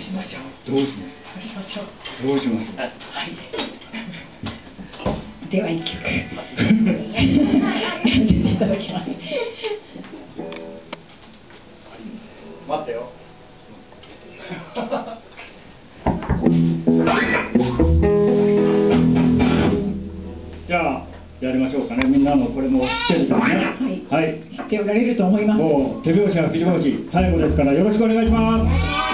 うしましょう。どうしましょう。どうします？はい。では一曲。やっていただきます。待ってよ。じゃあやりましょうかね。みんなのこれも知ってるからね。はい。はい。知っておられると思います。もう手拍子は口拍子最後ですからよろしくお願いします。